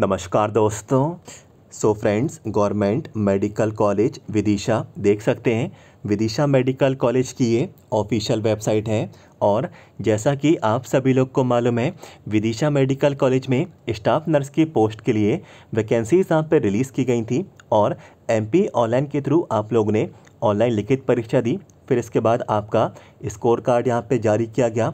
नमस्कार दोस्तों। So friends government, medical college, Vidisha, देख सकते हैं। विदिशा मेडिकल कॉलेज की ये ऑफिशियल वेबसाइट है। और जैसा कि आप सभी लोग को मालूम है, विदिशा मेडिकल कॉलेज में स्टाफ नर्स की पोस्ट के लिए वैकेंसीज यहाँ पर रिलीज़ की गई थी। और एमपी ऑनलाइन के थ्रू आप लोगों ने ऑनलाइन लिखित परीक्षा दी। फिर इसके बाद आपका स्कोर कार्ड यहाँ पे जारी किया गया।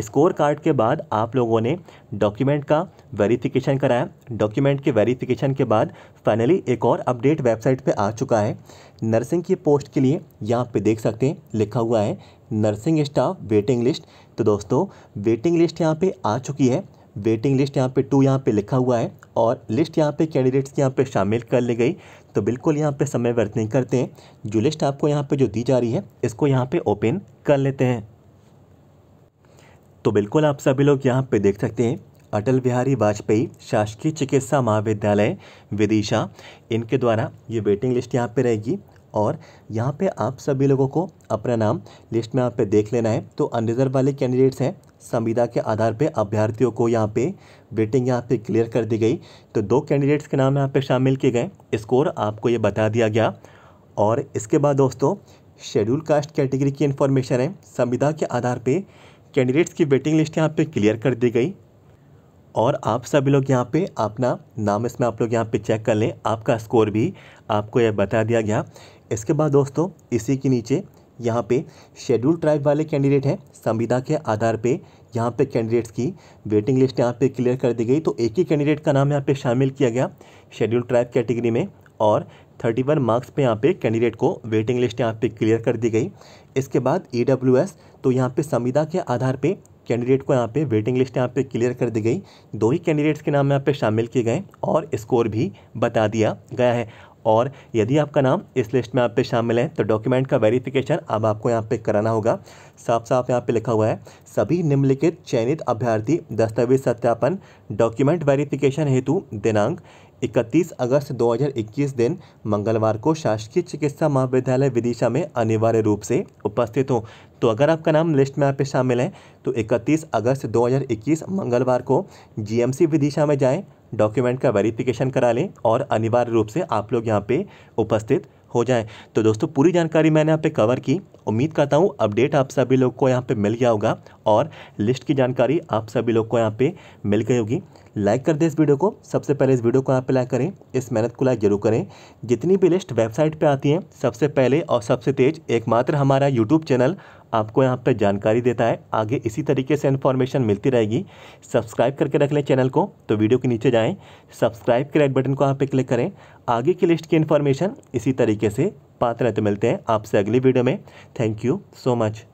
स्कोर कार्ड के बाद आप लोगों ने डॉक्यूमेंट का वेरिफिकेशन कराया डॉक्यूमेंट के वेरिफिकेशन के बाद फाइनली एक और अपडेट वेबसाइट पे आ चुका है नर्सिंग की पोस्ट के लिए यहाँ पे देख सकते हैं लिखा हुआ है नर्सिंग स्टाफ वेटिंग लिस्ट तो दोस्तों वेटिंग लिस्ट यहाँ पे आ चुकी है वेटिंग लिस्ट यहाँ पे टू यहाँ पे लिखा हुआ है और लिस्ट यहाँ पे कैंडिडेट्स की यहाँ पे शामिल कर ली गई तो बिल्कुल यहाँ पे समय व्यर्थ नहीं करते हैं जो लिस्ट आपको यहाँ पे जो दी जा रही है इसको यहाँ पे ओपन कर लेते हैं तो बिल्कुल आप सभी लोग यहाँ पे देख सकते हैं अटल बिहारी वाजपेयी शासकीय चिकित्सा महाविद्यालय, विदिशा। इनके द्वारा ये वेटिंग लिस्ट यहाँ पे रहेगी और यहाँ पे आप सभी लोगों को अपना नाम लिस्ट में यहाँ पे देख लेना है। तो अनरिजर्व वाले कैंडिडेट्स हैं, संविदा के आधार पे अभ्यर्थियों को यहाँ पे वेटिंग यहाँ पे क्लियर कर दी गई। तो दो कैंडिडेट्स के नाम यहाँ पे शामिल किए गए स्कोर आपको ये बता दिया गया। और इसके बाद दोस्तों शेड्यूल कास्ट कैटेगरी की इन्फॉर्मेशन है। संविदा के आधार पर कैंडिडेट्स की वेटिंग लिस्ट यहाँ पे क्लियर कर दी गई। और आप सभी लोग यहाँ पे अपना नाम इसमें आप लोग यहाँ पे चेक कर लें। आपका स्कोर भी आपको यह बता दिया गया। इसके बाद दोस्तों, इसी के नीचे यहाँ पे शेड्यूल ट्राइब वाले कैंडिडेट हैं। संविदा के आधार पे यहाँ पे कैंडिडेट्स की वेटिंग लिस्ट यहाँ पे क्लियर कर दी गई। तो एक ही कैंडिडेट का नाम यहाँ पे शामिल किया गया शेड्यूल ट्राइब कैटेगरी में और थर्टी वन मार्क्स पे यहाँ पे कैंडिडेट को वेटिंग लिस्ट यहाँ पे क्लियर कर दी गई। इसके बाद ई तो यहाँ पे संविदा के आधार पे कैंडिडेट को यहाँ पे वेटिंग लिस्ट यहाँ पे क्लियर कर दी गई। दो ही कैंडिडेट्स के नाम यहाँ पे शामिल किए गए और स्कोर भी बता दिया गया है। और यदि आपका नाम इस लिस्ट में आप पे शामिल है तो डॉक्यूमेंट का वेरिफिकेशन अब आपको यहाँ पे कराना होगा। साफ़ साफ़ यहाँ पे लिखा हुआ है, सभी निम्नलिखित चयनित अभ्यर्थी दस्तावेज़ सत्यापन, डॉक्यूमेंट वेरिफिकेशन हेतु दिनांक 31 अगस्त 2021 दिन मंगलवार को शासकीय चिकित्सा महाविद्यालय विदिशा में अनिवार्य रूप से उपस्थित हों। तो अगर आपका नाम लिस्ट में पे शामिल है तो 31 अगस्त 2021 मंगलवार को जीएमसी विदिशा में जाएँ, डॉक्यूमेंट का वेरिफिकेशन करा लें और अनिवार्य रूप से आप लोग यहाँ पे उपस्थित हो जाए। तो दोस्तों, पूरी जानकारी मैंने यहाँ पे कवर की। उम्मीद करता हूँ अपडेट आप सभी लोग को यहाँ पे मिल गया होगा और लिस्ट की जानकारी आप सभी लोग को यहाँ पे मिल गई होगी। लाइक कर दें इस वीडियो को। सबसे पहले इस वीडियो को यहाँ पे लाइक करें। इस मेहनत को लाइक ज़रूर करें। जितनी भी लिस्ट वेबसाइट पे आती हैं, सबसे पहले और सबसे तेज, एकमात्र हमारा यूट्यूब चैनल आपको यहाँ पर जानकारी देता है। आगे इसी तरीके से इन्फॉर्मेशन मिलती रहेगी। सब्सक्राइब करके रख लें चैनल को। तो वीडियो के नीचे जाएँ। सब्सक्राइब के रेड बटन को यहाँ पर क्लिक करें। आगे की लिस्ट की इन्फॉर्मेशन इसी तरीके से पात्र रहते मिलते हैं आपसे अगली वीडियो में। Thank you so much